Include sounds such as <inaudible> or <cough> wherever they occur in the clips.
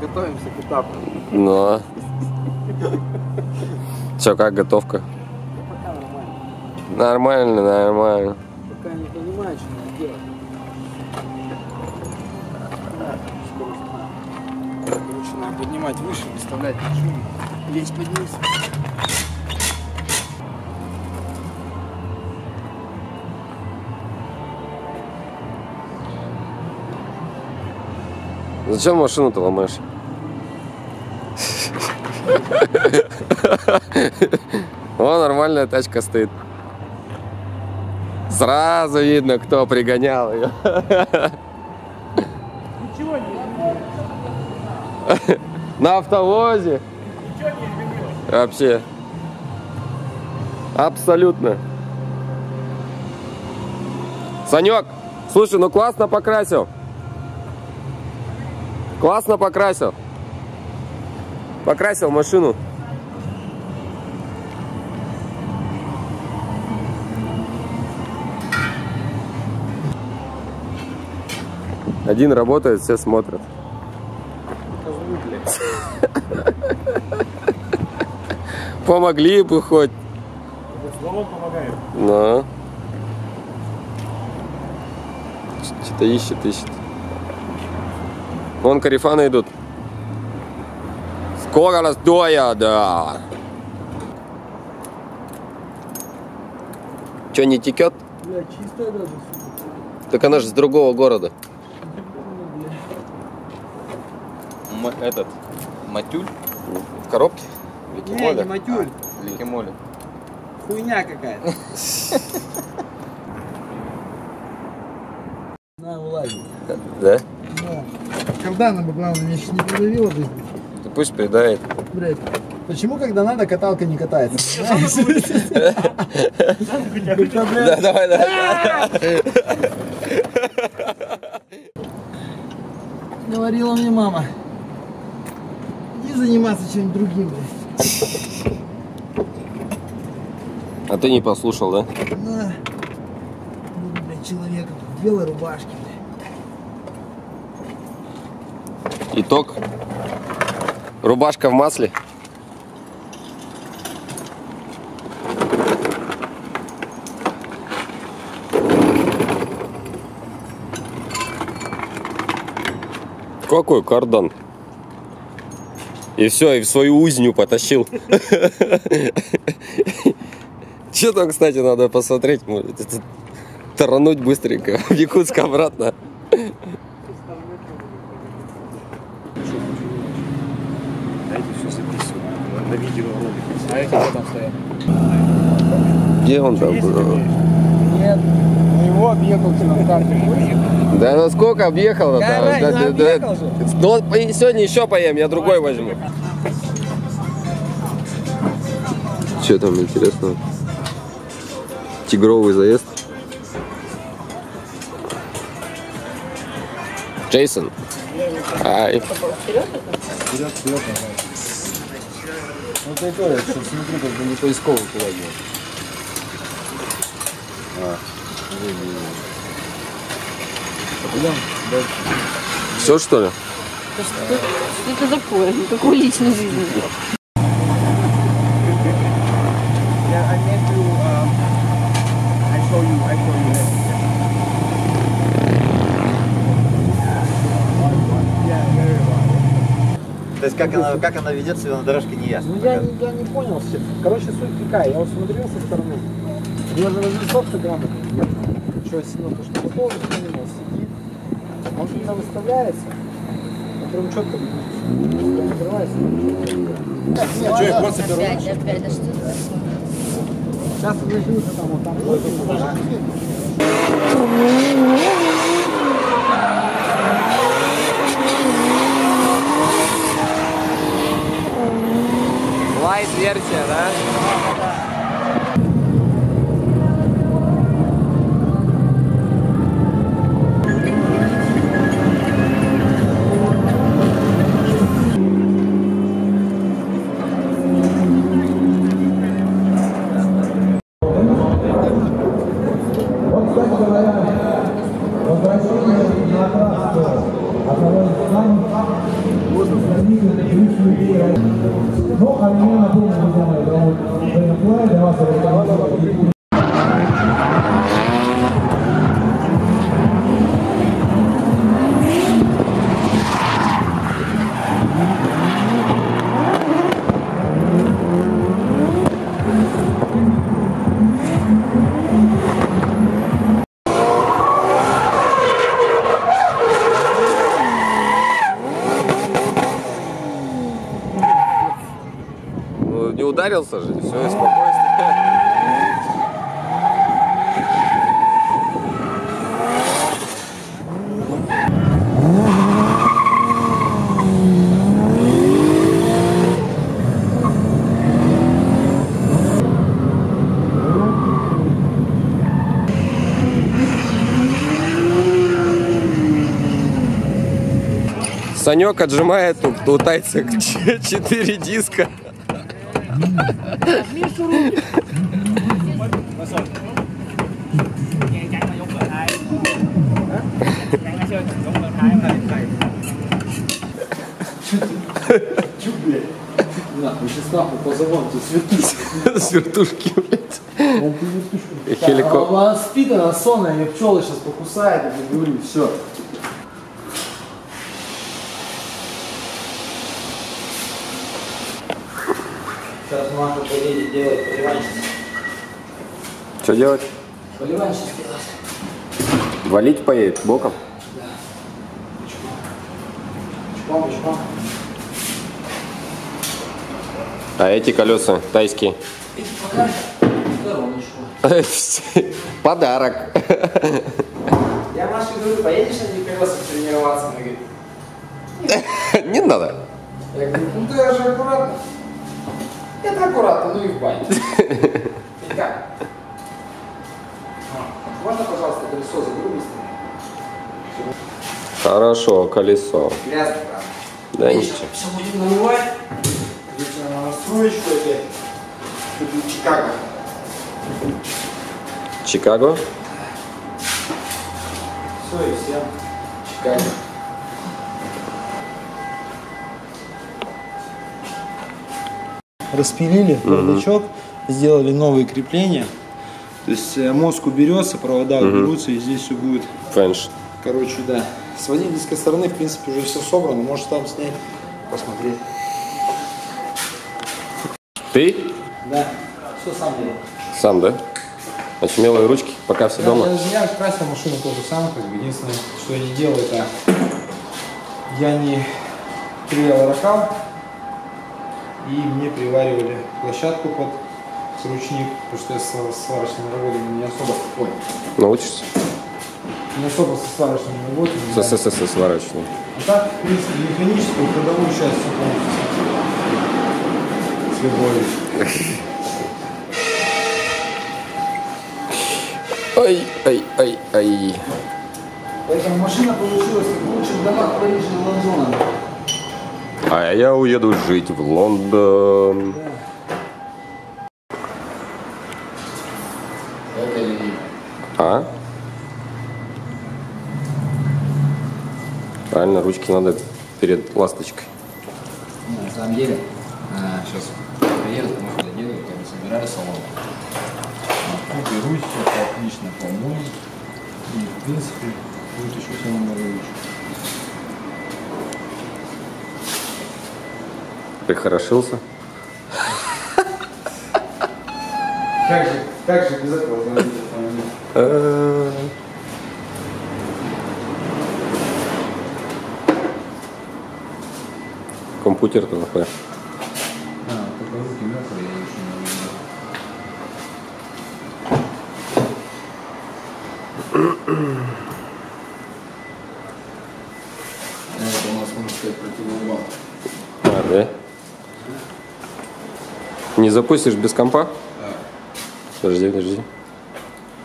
Готовимся к этапу. Ну. Все, как готовка? Нормально. Нормально, поднимать выше, выставлять машину. Весь поднялся. Зачем машину-то ломаешь? О, нормальная тачка стоит. Сразу видно, кто пригонял ее. Ничего не На автовозе. Ничего не изменилось. Вообще. Абсолютно. Санек, слушай, ну классно покрасил. Классно покрасил. Покрасил машину. Один работает, все смотрят. Блядь. <laughs> Помогли бы хоть. Словом помогает. Ну. Что-то ищет, ищет. Вон карифаны идут. Скоро раздоя, да. Че, не текет? Бля, чистая даже. Так она же с другого города. Ну, бля. Этот матюль В коробке? Не, не матюль. Ликимоли. Хуйня какая-то. <laughs> На, вылазит. Да? Да. Кардана бы, главное, меня сейчас не придавило бы. Ты пусть придает. Блять. Почему, когда надо, каталка не катается? <laughs> <laughs> Да, давай, давай. Говорила мне мама. Иди заниматься чем-нибудь другим, блядь. А ты не послушал, да? На. Буду, блядь, человеком в белой рубашке, блядь. Итог. Рубашка в масле. Какой кардан? И все, и в свою узню потащил. Че там, кстати, надо посмотреть? Может, это Тарануть быстренько в Якутск обратно. На видео. А эти там стоят? Где он там? был? Нет, у него объехал на карте. Да ну сколько объехал? Какая разница, объехал же. Ну сегодня еще поем, я другой возьму. Что там интересного? Тигровый заезд. Джейсон. Ай. Вперед, вперед, Ну ты то, что смотри, как бы не поисковый кулак. А, Пойдем дальше. Все что ли? Что, что это такое? Никакой личной жизни. Well. То есть как она, как она ведет себя на дорожке, не ясно. Ну я, не- я не понял все. Короче, суть какая, я вот смотрел со стороны. У него же разрисовка грамотная. Что, ну, то, что полностью понимал, Он когда выставляется, прям четко. Открывается. Нет, Что, я просто беру? Опять, опять, а что это? Сейчас начнутся там, вот там. Лайт-версия, да? Санек отжимает у, у тайца <laughs> 4 диска. Нахуй, сейчас нахуй позовем, тут свертушки. С вертушки, блядь. Хелико- Она спит, она сонная, ее пчелы сейчас покусает, я говорю, все. Маша поедет делать поливанчик. Что делать? Поливанчик делать. Валить поедет боком? Чпом, чпом. А эти колеса тайские? Эти пока стороночку. <laughs> Подарок. Я Маше говорю, поедешь на этих колесах тренироваться? Она говорит, <laughs> Не надо. Я говорю, ну ты же аккуратно. Это аккуратно, ну и в бане. И как? А, Можно, пожалуйста, колесо заберу быстро? Хорошо, колесо. Грязно. Да И ничего. Все будем наливать. Идите на настроечку опять. Тут Чикаго. Чикаго? Все, и всем. Чикаго. Распилили бардачок, сделали новые крепления. То есть э, мозг уберется, провода уберутся, и здесь все будет Фэнш. Короче, да. С водительской стороны, в принципе, уже все собрано. Можешь там снять, посмотреть. Ты? Да, все сам делал. Сам, да? Очумелые ручки, пока все Да, дома. я, я красил машину тоже сам, как бы. Единственное, что я не делал, это я не клеил ракал, и мне приваривали площадку под ручник, потому что я с сварочными работами не особо, ой, Научишься? не особо со сварочными работами. С да. ССС сварочный. А так, в принципе, механическую ходовую часть все полностью. С любовью. Ай, ай, ай, ай. Поэтому машина получилась лучше в домах Парижа и Лондона. А я уеду жить в Лондон. А? Правильно, ручки надо перед ласточкой. На самом деле, а, сейчас приеду, потому что делаю, как бы собираю салон. Вот, Уберусь, все отлично помою. И, в принципе, будет еще все намного лучше. Прихорошился. Как же, как же без этого заводить? Э, Компьютер-то такой. Запустишь без компа? Подожди, подожди.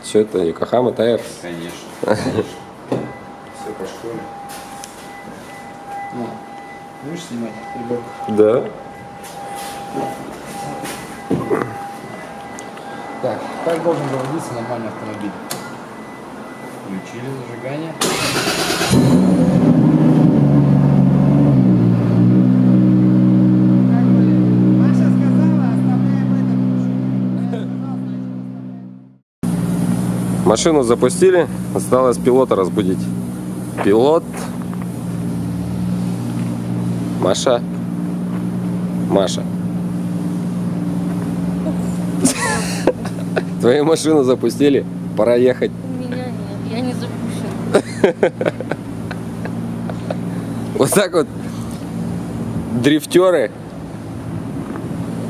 Все это Йокохама Тайр. Конечно. <laughs> Все по школе. Ну, будешь снимать ребенка? Да. Так, как должен заводиться нормальный автомобиль? Включили зажигание. Машину запустили, осталось пилота разбудить. Пилот. Маша. Маша. Твою машину запустили, пора ехать. У меня нет, я не запущена. Вот так вот дрифтеры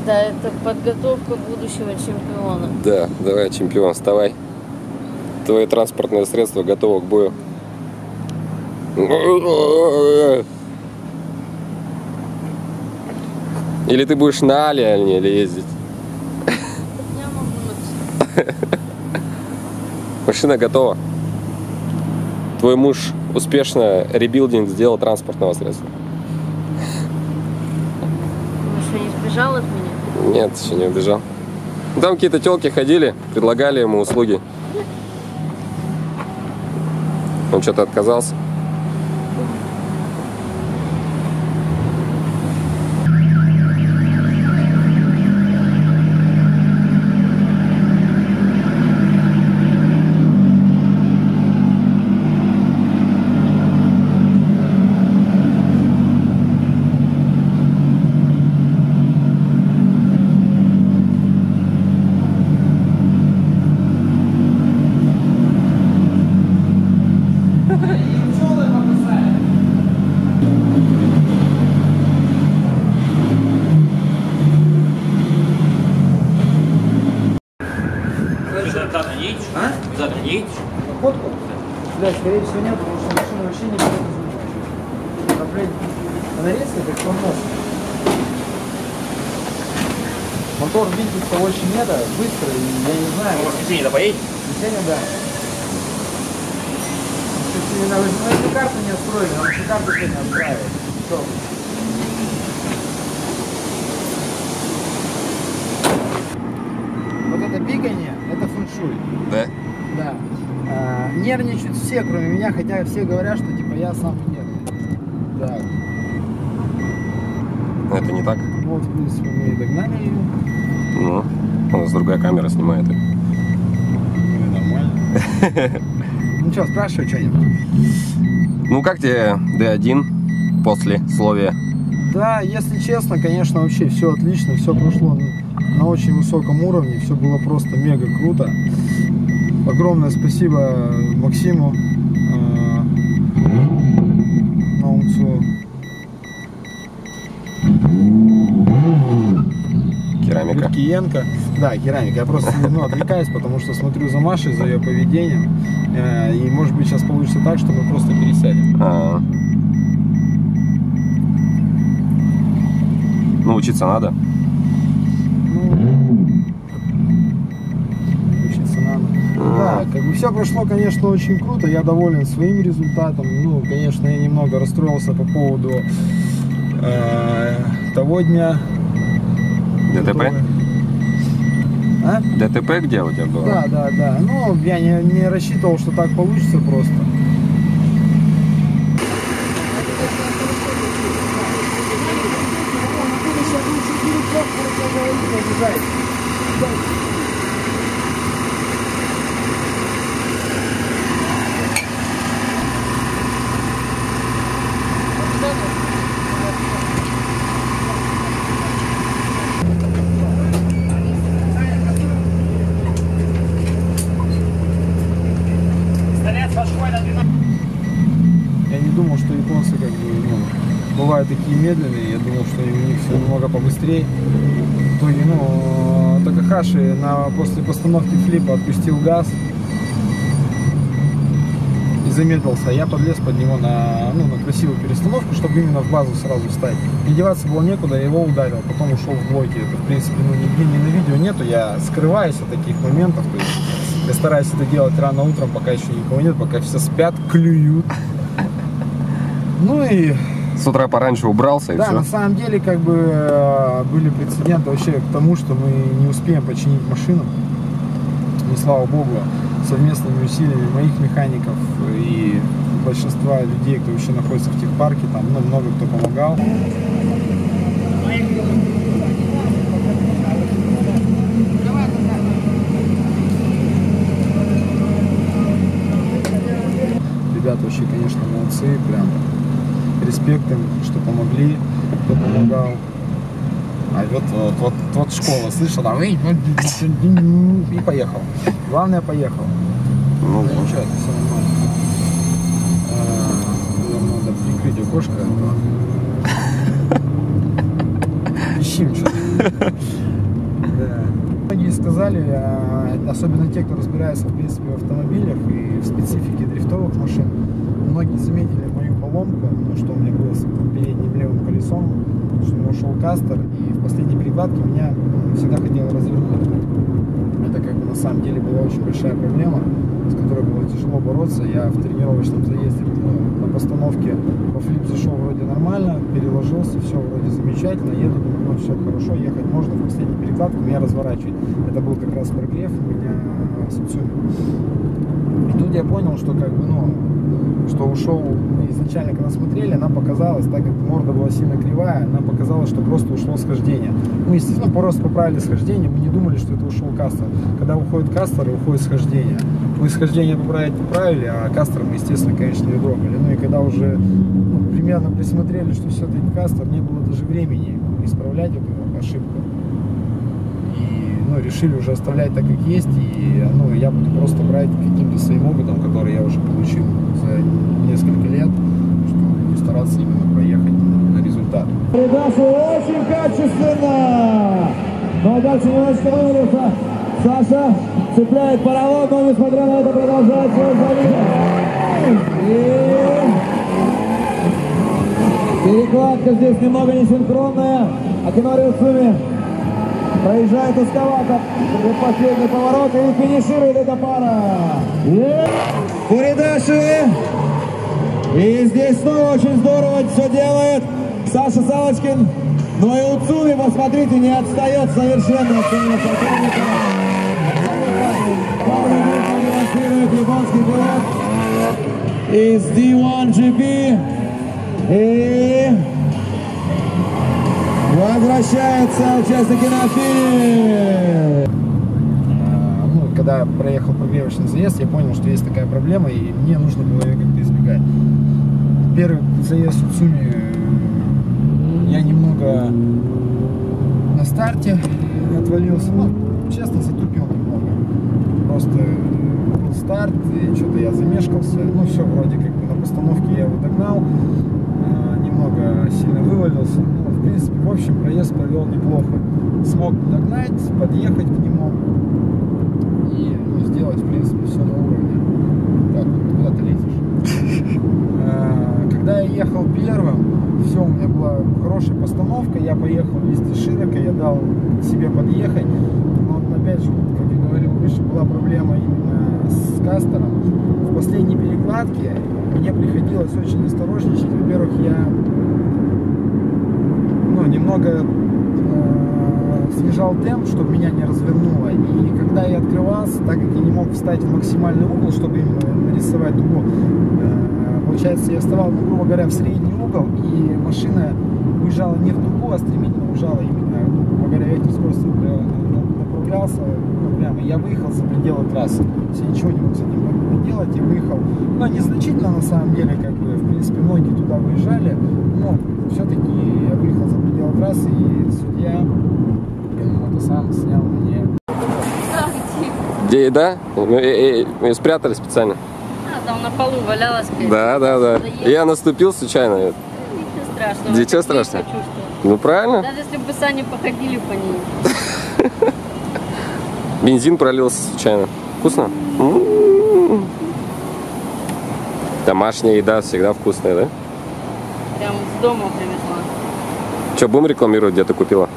Да, это подготовка будущего чемпиона. Да, давай, чемпион, вставай. Твое транспортное средство готово к бою. Или ты будешь на Алиане или ездить? Я могу Машина готова. Твой муж успешно ребилдинг сделал транспортного средства. Он что, не сбежал от меня? Нет, еще не убежал. Там какие-то телки ходили, предлагали ему услуги. Он что-то отказался. Ты завтра не едешь? А? Завтра не едешь? Находку? Да, скорее всего нет, потому что машина вообще не будет изменять. Проблема. Она резкая, как тормоз. Мотор двигается очень это, быстро, и я не знаю. В воскресенье Сегодня да. Именно ну, если карту не отстроили, нам еще карту сегодня отстраивать. Всё. Вот это бегание, это фэншуй. Да? Да. А, нервничают все, кроме меня, хотя все говорят, что типа я сам нервный. Да. Но это не так. Вот, в принципе, мы и догнали ее. Ну, у нас другая камера снимает. Нормально. Ну что, спрашивай что-нибудь. Ну, как тебе D1 после словия? Да, если честно, конечно, вообще все отлично, все прошло на- на очень высоком уровне, все было просто мега круто. Огромное спасибо Максиму, э, Наумцу, Литкиенко. Да, керамика. Я просто ну, отвлекаюсь, потому что смотрю за Машей, за ее поведением. Э, И может быть сейчас получится так, что мы просто пересядем. А. Ну, учиться надо. Ну, учиться надо. Да, как бы все прошло, конечно, очень круто. Я доволен своим результатом. Ну, конечно, я немного расстроился по поводу э, того дня. ДТП? который- А? ДТП где у тебя было? Да, да, да. Ну, я не, не рассчитывал, что так получится просто. Я не думал, что японцы как бы, ну, бывают такие медленные. Я думал, что у них все немного побыстрее. В итоге, ну, Такахаши на, после постановки флипа отпустил газ и замедлился. Я подлез под него на, ну, на красивую перестановку, чтобы именно в базу сразу встать. И было некуда, я его ударил, потом ушел в блоки. Это, в принципе, ну, нигде ни на видео нету. Я скрываюсь от таких моментов. То есть я стараюсь это делать рано утром, пока еще никого нет, пока все спят, клюют. Ну и С утра пораньше убрался и да, все. на самом деле, как бы э, были прецеденты вообще к тому, что мы не успеем починить машину. И слава богу, совместными усилиями моих механиков и большинства людей, кто вообще находится в техпарке, там ну, много кто помогал. Ребята вообще, конечно, молодцы, прям респект им, что помогли, кто помогал. А вот, вот, вот, вот школа, слышал, там, «Эй, ну, и поехал. Главное, поехал. Ну, Ну, ничего, это все нормально. А, наверное, надо прикрыть окошко. этого. Ищем что-то. <laughs> Да. Многие сказали, а, особенно те, кто разбирается в принципе в автомобилях и в специфике дрифтовых машин, многие заметили мою поломку, ну, что у меня было с передним левым колесом, что у меня ушел кастер, и в последней перекладке меня всегда хотело развернуть. Это как бы на самом деле была очень большая проблема, с которой было тяжело бороться. Я в тренировочном заезде ну, на постановке по флип зашел вроде нормально, переложился, все вроде замечательно, еду, думаю, ну все хорошо, ехать можно, в последней перекладке меня разворачивает. Это был как раз прогрев у меня с Уцуми. И тут я понял, что как бы, ну, что ушел, мы изначально когда смотрели, она показалась, так как морда была сильно кривая, она показалась, что просто ушло схождение. Ну, естественно, просто поправили схождение, мы не думали, что это ушел кастер. Когда уходит кастер, уходит схождение. Мы схождение поправить поправили, а кастер мы, естественно, конечно, не дрогали. Ну и когда уже ну, примерно присмотрели, что все-таки кастер, не было даже времени исправлять. И ну, решили уже оставлять так, как есть. И ну, я буду просто брать каким-то своим опытом, который я уже получил за несколько лет, чтобы стараться именно проехать на результат. Передача очень качественно. Но дальше немножко вывалился. Саша цепляет поролон, но несмотря на это продолжает свой забег. И перекладка здесь немного несинхронная. Акинори Уцуми проезжает узковато в последний поворот и финиширует эта пара. Куридаши. И здесь снова очень здорово все делает Саша Салочкин. Но и Уцуми, посмотрите, не отстает совершенно от своего соперника. Из D1GP. И возвращаются участники на ну, когда проехал прогревочный заезд, я понял, что есть такая проблема, и мне нужно было ее как-то избегать. Первый заезд в Уцуми я немного на старте отвалился, ну, честно, затупил немного. Просто был старт, и что-то я замешкался, ну, все, вроде как на постановке я его догнал, а, немного сильно вывалился, ну, в принципе, в общем, проезд провел неплохо. Смог догнать, подъехать к нему и ну, сделать, в принципе, все на уровне. Так, вот, куда ты лезешь? А, <laughs> Когда я ехал первым, все, у меня была хорошая постановка, я поехал везде широко, я дал себе подъехать. Но вот опять же, вот, как я говорил выше, была проблема именно с кастером. В последней перекладке мне приходилось очень осторожничать. Во-первых, я немного э, снижал темп, чтобы меня не развернуло. И когда я открывался, так как я не мог встать в максимальный угол, чтобы именно нарисовать дугу, э, получается, я вставал, ну, грубо говоря, в средний угол, и машина уезжала не в дугу, а стремительно уезжала именно, ну, грубо говоря, ветер скорости направлялся ну, прямо. Я выехал за пределы трассы. Я ничего не мог с этим поделать, я выехал. Но незначительно на самом деле, как бы, в принципе, многие туда выезжали, но все-таки пределы трассы, и судья, это сам снял мне Где еда? Мы, э, э, мы ее спрятали специально. А, там на полу валялась. Да, да, да. Заела. Я наступил случайно. Ничего страшного. Ничего страшного. Ну правильно. Даже если бы сани походили по ней. <laughs> Бензин пролился случайно. Вкусно? М-м-м. Домашняя еда всегда вкусная, да? Прям с дома привезла. Че, будем рекламировать, где ты купила?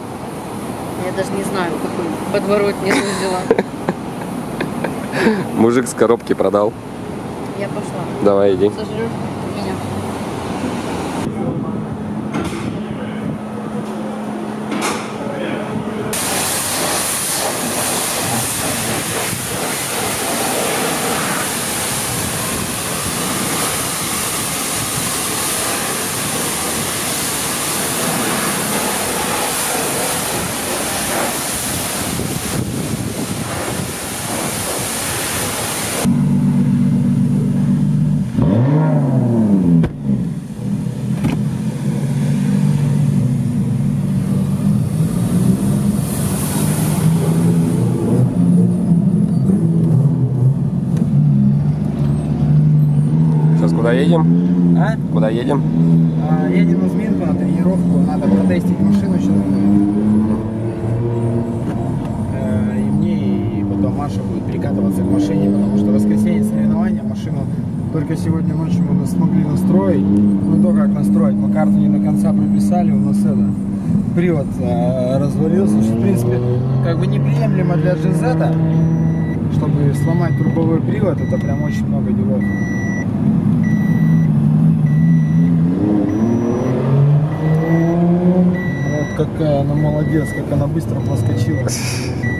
Я даже не знаю, какой подворотню взяла. Мужик с коробки продал. Я пошла. Давай, иди. Сожрешь куда едем? А, едем из Минпа на тренировку, надо протестить машину сейчас. Э, и мне, и потом Маша будет прикатываться к машине, потому что в воскресенье соревнования, машину только сегодня ночью мы смогли настроить. Ну то, как настроить, мы карту не до конца прописали, у нас это привод э, развалился, что в принципе как бы неприемлемо для GZ, а. чтобы сломать трубовой привод, это прям очень много делов. Какая она молодец, как она быстро проскочила. <laughs>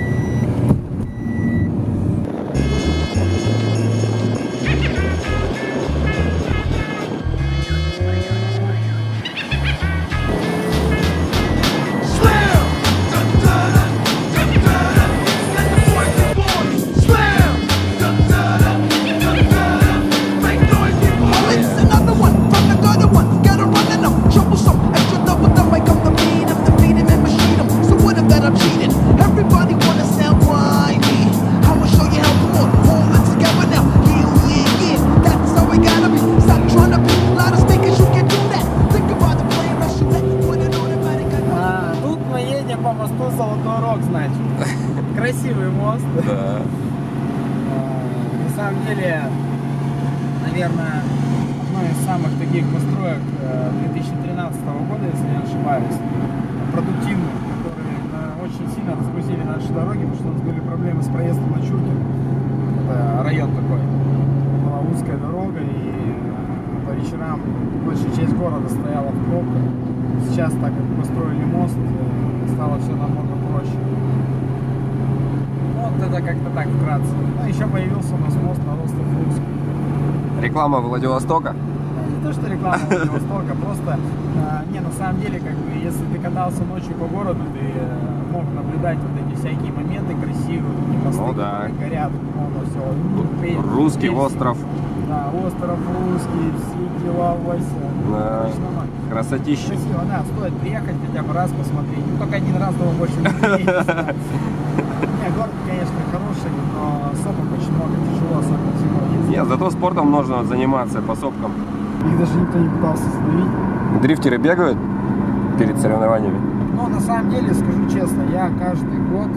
нас были проблемы с проездом на Чуркин. Это район такой. Была узкая дорога, и по вечерам большая часть города стояла в пробках. Сейчас, так как построили мост, э, стало все намного проще. Вот это как-то так вкратце. Ну, еще появился у нас мост на Русский. Реклама Владивостока. Не то, что реклама <laughs> Владивостока, просто, э, не, на самом деле, как бы, если ты катался ночью по городу, ты э, мог наблюдать вот всякие моменты красивые, эти мосты, Ну да. горят, полно все. Русский остров. Да, остров Русский, все дела, Вася. Да. Красотища. Красиво, да, стоит приехать хотя бы раз посмотреть. Ну, только один раз, дома больше не приедешь. Не, город, конечно, хороший, но сопок очень много, тяжело, особенно зимой. Нет, зато спортом можно заниматься по сопкам. Их даже никто не пытался задавить. Дрифтеры бегают перед соревнованиями. Но на самом деле, скажу честно, я каждый год,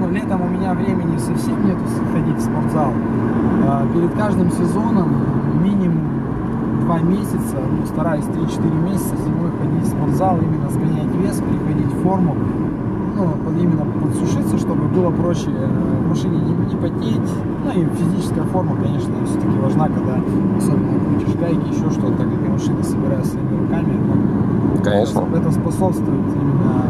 ну, летом у меня времени совсем нету ходить в спортзал. А, перед каждым сезоном минимум два месяца, ну, стараюсь 3-4 месяца зимой ходить в спортзал, именно сгонять вес, переходить в форму, ну, именно подсушиться, чтобы было проще э, в машине не, не потеть. Ну и физическая форма, конечно, все-таки важна, когда особенно крутишь гайки, еще что-то, так как я машины собираю своими руками. ну, Конечно. это способствует именно,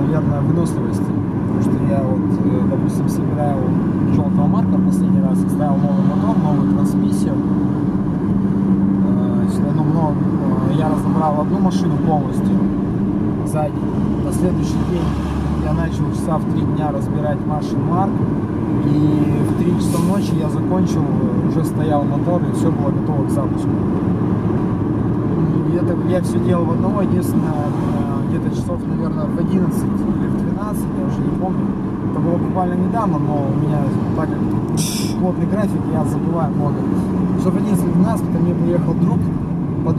наверное, выносливости. Потому что я вот, э, допустим, собираю желтого марка последний раз, ставил новый мотор, новую трансмиссию. Э, ну, много, э, я разобрал одну машину полностью сзади. На следующий день я начал часа в три дня разбирать Машин Марк. И в 3 часа ночи я закончил, э, уже стоял мотор, и все было готово к запуску. Это я все делал в одного, единственное, э, где-то часов, наверное, в 11 или в 12, я уже не помню. Это было буквально недавно, но у меня, так как плотный график, я забываю много. Что в 11-12 ко мне приехал друг под,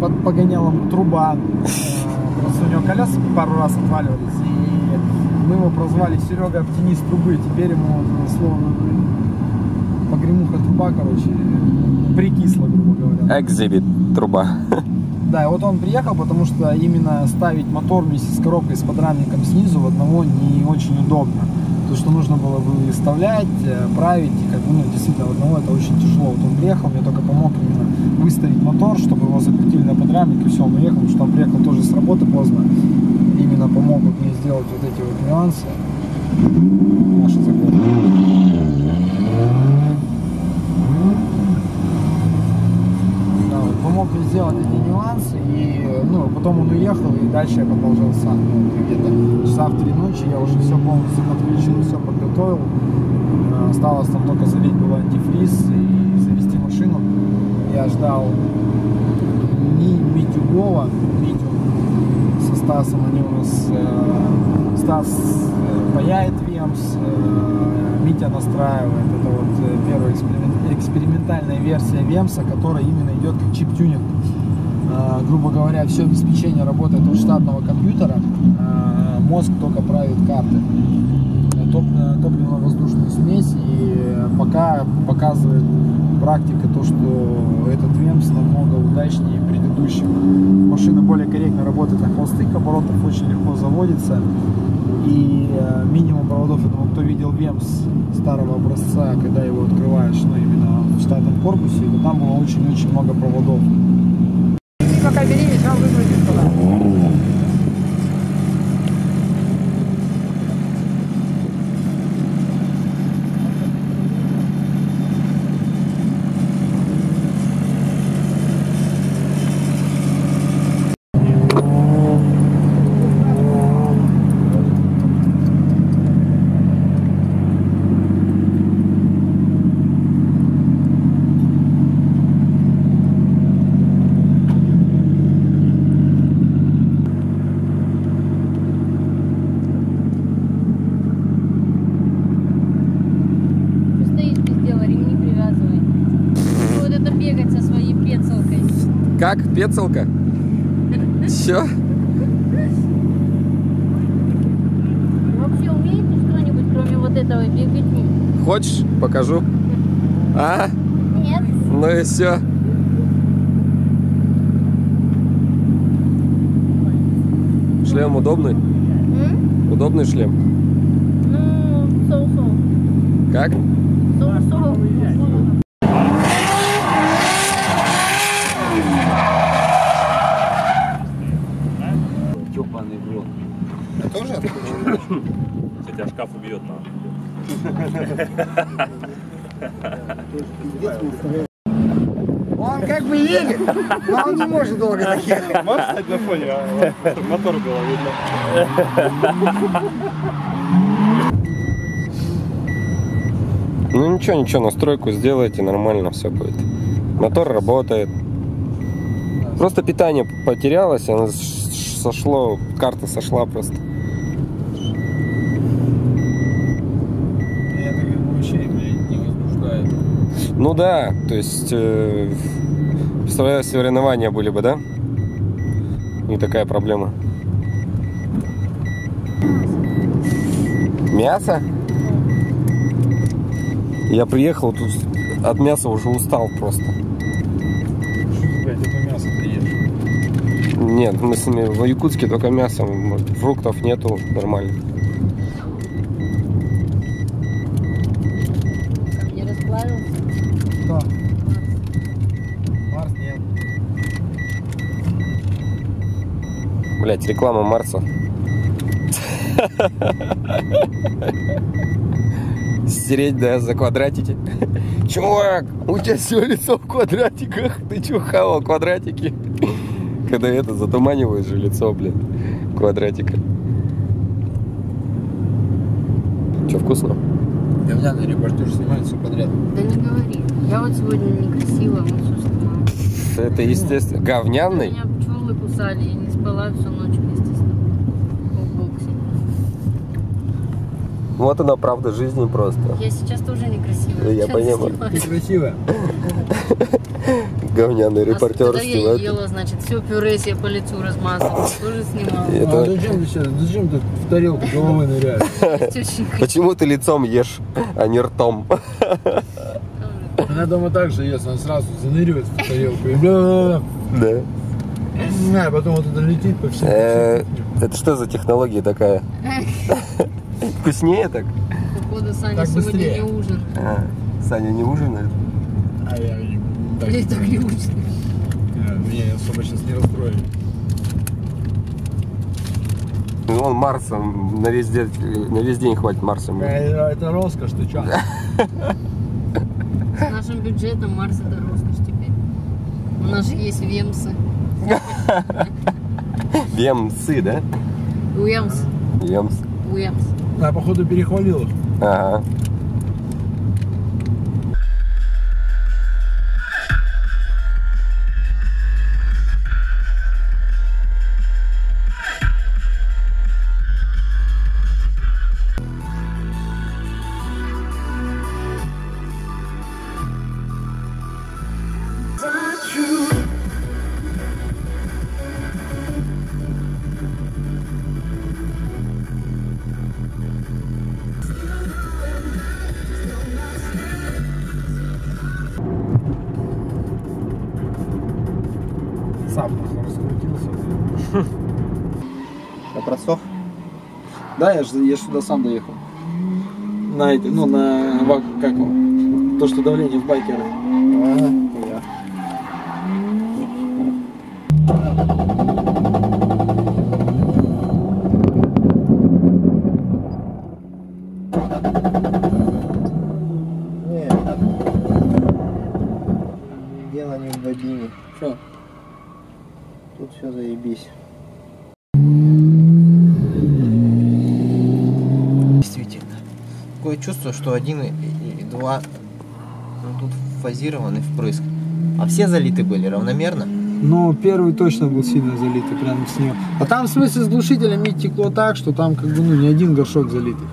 под погонялом труба. У него колеса пару раз отваливались, и мы его прозвали Серега Оптимист трубы. Теперь ему э, словно погремуха труба, короче, прикисла, грубо говоря. Экзибит труба. Да, и вот он приехал, потому что именно ставить мотор вместе с коробкой с подрамником снизу в одного не очень удобно. То, что нужно было выставлять, э, править, как бы, ну, действительно, одного это очень тяжело. Вот он приехал, мне только помог именно выставить мотор, чтобы его закрутили на подрамник, и все, он уехал, потому что он приехал тоже с работы поздно. Именно помог мне сделать вот эти вот нюансы. Наша заглотка. Да, вот помог сделать эти нюансы, и ну, потом он уехал, и дальше я продолжал сам. Ну, где-то часа в три ночи я уже все полностью подключил, все подготовил. Э, Осталось там только залить было антифриз и завести машину. Я ждал Ми, Митю Вова, Митю со Стасом, они у нас э, Стас э, Вемс, э, Митя настраивает. Это вот э, первая эксперимен- экспериментальная версия Вемса, которая именно идет как чип-тюнинг. Э, грубо говоря, все обеспечение работает от штатного компьютера, э, мозг только правит карты. Э, То топ- топливно-воздушную смесь, и пока показывает практика то, что этот ВЕМС намного удачнее предыдущих. Машина более корректно работает на холостых оборотах, очень легко заводится. И э, минимум проводов, я думаю, кто видел ВЕМС старого образца, когда его открываешь, ну именно в штатном корпусе, там было очень-очень много проводов. Пока бери, сам выгрузишь туда. Ты стоишь без дела, ремни привязывай. Вот это бегать со своей пецелкой. Пецелка? Чё? Вообще умеете что-нибудь, кроме вот этого бегать? Хочешь? Покажу. А? Нет. Ну и все. Шлем удобный? М? Удобный шлем? Ну, соу-соу. Как? Соу-соу. Ёбаный в рот. Если тебя шкаф убьет, на. Он как бы едет, но он не может долго доехать. Можешь стать на фоне, а? Мотор было видно. Ну ничего, ничего, настройку сделайте, нормально все будет. Мотор работает. Просто питание потерялось, оно сошло, карта сошла просто. Это как бы вообще, блядь, не возбуждает. Ну да, то есть, э, представляю, соревнования были бы, да? Не такая проблема. Мясо? Я приехал, тут от мяса уже устал просто. Нет, мы с ними в Якутске только мясо, фруктов нету нормально. Не расплавился? Кто? Марс нет. Блять, реклама Марса. Стереть, да, за квадратики. Чувак, у тебя все лицо в квадратиках. Ты чё, хавал квадратики? Когда это, затуманиваешь же лицо, блин, квадратика. Че, вкусно? Говняный репортер снимает все подряд. Да не говори. Я вот сегодня некрасиво, вот все снимаю. Это, естественно, говняный. Меня пчелы кусали, я спала всю ночь вместе с тобой. В боксе. Вот она правда жизни просто. Я сейчас тоже некрасивая. Я Сейчас понимаю. снимаю. Ты красивая. Говняный А репортер я снимает. ела, значит, все пюре себе по лицу размазала. <laughs> Тоже снимала. Это- А зачем ты сейчас, зачем ты в тарелку головы ныряешь? <laughs> Почему ты лицом ешь, а не ртом? Она дома так же ест, она сразу заныривает в тарелку и бля Да. а потом вот это летит по всему. Э, Это что за технология такая? <laughs> Вкуснее так? Походу, Саня Так сегодня не ужин. А, Саня не ужинает? А я так, не ужин. э, меня особо сейчас не расстроили. Ну, Он Марса на весь день, на весь день хватит Марса. Э, Это роскошь, ты чё? С нашим бюджетом Марс это роскошь теперь. У нас же есть Вемсы. <laughs> Вемсы, да? Уемс. Вемс. Уемс. А походу перехвалил их. Ага. Я просох? Да, я же я ж сюда сам доехал. На этой, ну на, как, то, что давление в байкера. Ага. Чувство, что один и, два ну, тут фазированы впрыск. А все залиты были равномерно? Ну, первый точно был сильно залитый, прям с него. А там, в смысле, с глушителями текло так, что там, как бы, ну, не один горшок залитый.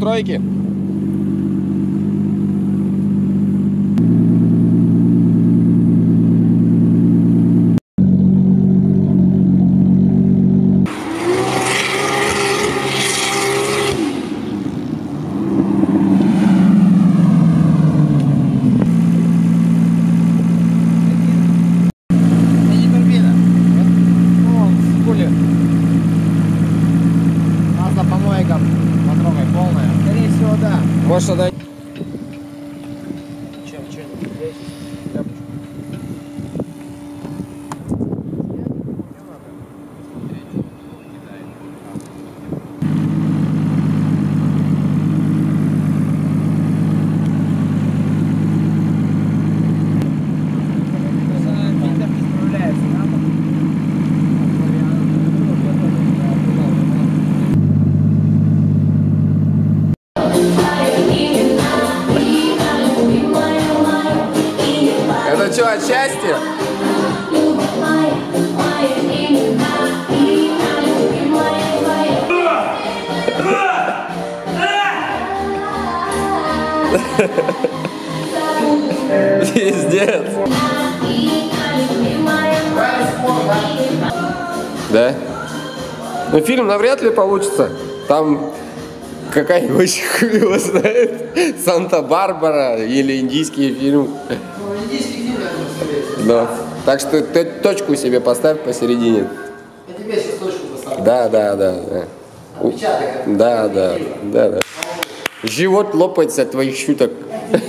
Настройки. Это не турбина. Ну, в куле. Масса помойкам потрогай полная. Скорее всего, да. Можешь отдать. Чем, чем? Счастья? Пиздец. Да? Ну, фильм навряд ли получится. Там какая-нибудь <laughs> хуй знает. Санта-Барбара или индийский фильм. Да. Так что ты точку себе поставь посередине. Я тебе сейчас точку поставлю. Да, да, да, да. У- Да, да, да, да. Живот лопается от твоих шуток. У тебя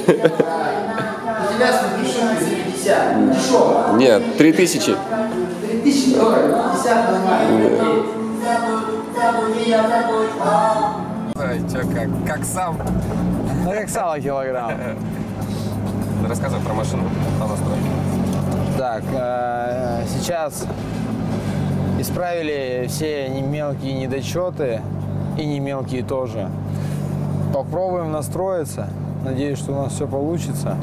смотри, шутки за 50. Дешево. Нет, три тысячи. 3000 долларов, 50 нормально. Ай, чё, как, как сам? Ну, как сало килограмм. Рассказывай про машину, по настройке. Так, э, сейчас исправили все не мелкие недочеты и не мелкие тоже. Попробуем настроиться. Надеюсь, что у нас все получится.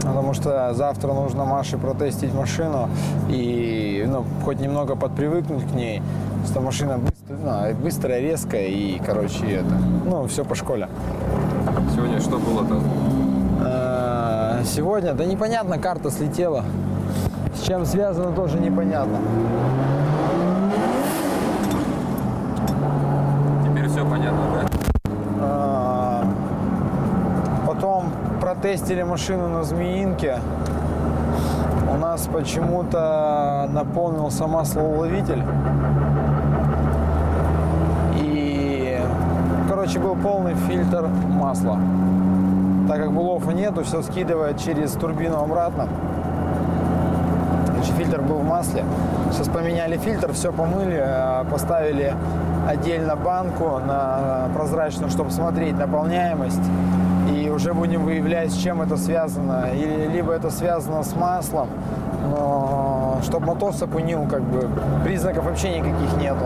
Потому что завтра нужно Маше протестить машину и ну, хоть немного подпривыкнуть к ней. Что машина быстр- ну, быстрая, резкая и, короче, это, ну, все по школе. Сегодня что было-то? Сегодня, да непонятно, карта слетела. С чем связано, тоже непонятно. Теперь все понятно, да? А, Потом протестили машину на Змеинке. У нас почему-то наполнился маслоуловитель. И, короче, был полный фильтр масла. Так как булов нету, все скидывает через турбину обратно. Значит, фильтр был в масле. Сейчас поменяли фильтр, все помыли, э, поставили отдельно банку на прозрачную, чтобы смотреть наполняемость. И уже будем выявлять, с чем это связано. Или либо это связано с маслом, но чтобы мотор сапунил, как бы признаков вообще никаких нету.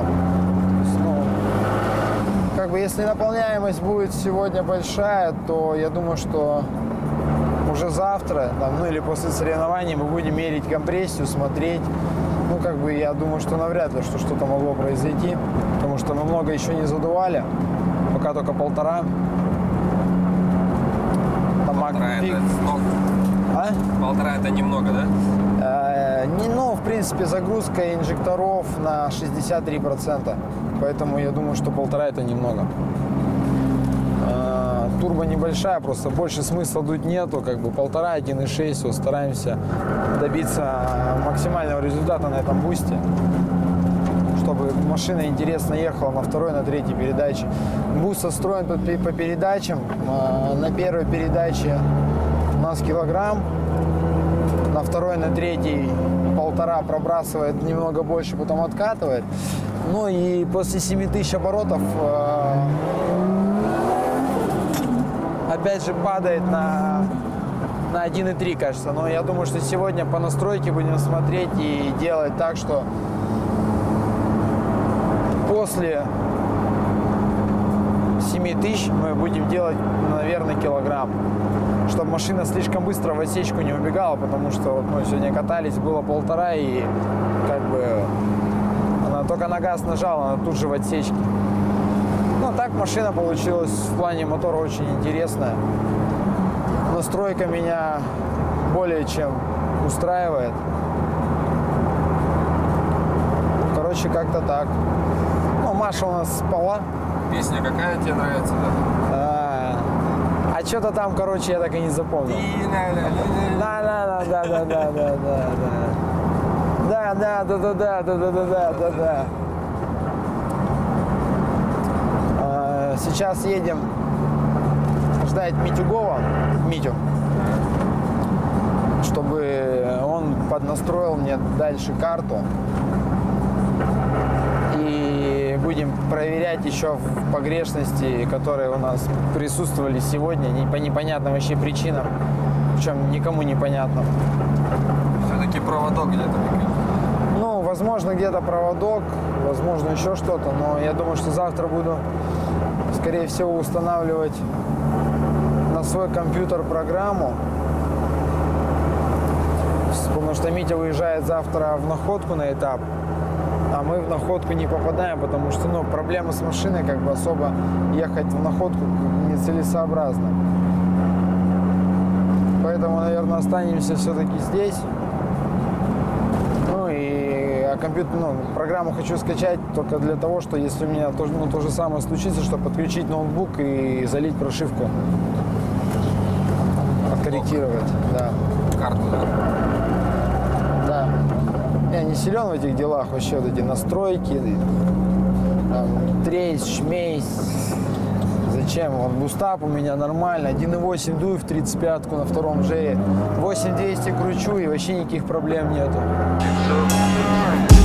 Как бы, если наполняемость будет сегодня большая, то я думаю, что уже завтра, там, ну или после соревнований мы будем мерить компрессию, смотреть. Ну, как бы, я думаю, что навряд ли, что что-то могло произойти, потому что мы много еще не задували, пока только полтора. Там Полтора это много. А? Полтора это немного, да? Э, не, ну, в принципе, загрузка инжекторов на 63%. Поэтому я думаю, что полтора это немного. Э, Турбо небольшая, просто больше смысла дуть нету. Как бы полтора, 1,6. Вот стараемся добиться максимального результата на этом бусте. Чтобы машина интересно ехала на второй, на третьей передаче. Буст состроен по, пе- по передачам. Э, На первой передаче у нас килограмм, на второй, на третий полтора пробрасывает немного больше, потом откатывает. Ну и после 7000 оборотов э, опять же падает на, на 1,3, кажется. Но я думаю, что сегодня по настройке будем смотреть и делать так, что после 7000 мы будем делать, наверное, килограмм чтобы машина слишком быстро в отсечку не убегала, потому что вот мы сегодня катались, было полтора, и как бы только на газ нажала, она тут же в отсечке. Ну, так машина получилась в плане мотора очень интересная. Настройка меня более чем устраивает. Короче, как-то так. Ну, Маша у нас спала. Песня какая тебе нравится? А, а что-то там, короче, я так и не запомнил. Да, да, да, да, да, да, да, да, да. Да, да, да, да, да, да, да, да, да. А, Сейчас едем ждать Митюгова, Митю, чтобы он поднастроил мне дальше карту. И будем проверять еще погрешности, которые у нас присутствовали сегодня, не по непонятным вообще причинам, причем никому непонятно. Все-таки проводок где-то. Возможно, где-то проводок, возможно, еще что-то, но я думаю, что завтра буду, скорее всего, устанавливать на свой компьютер программу, потому что Митя уезжает завтра в находку на этап, а мы в находку не попадаем, потому что, ну, проблема с машиной, как бы особо ехать в находку нецелесообразно. Поэтому, наверное, останемся все-таки здесь. Компьютер, ну, программу хочу скачать только для того, что если у меня то, ну, то же самое случится, чтобы подключить ноутбук и залить прошивку. Откорректировать, да. Карту, да? Да. Я не силен в этих делах, вообще вот эти настройки, там, трейс, шмейс. Зачем? Вот boost up у меня нормально. 1.8 дую в 35-ку на втором жире. 8200 кручу и вообще никаких проблем нету. Alright.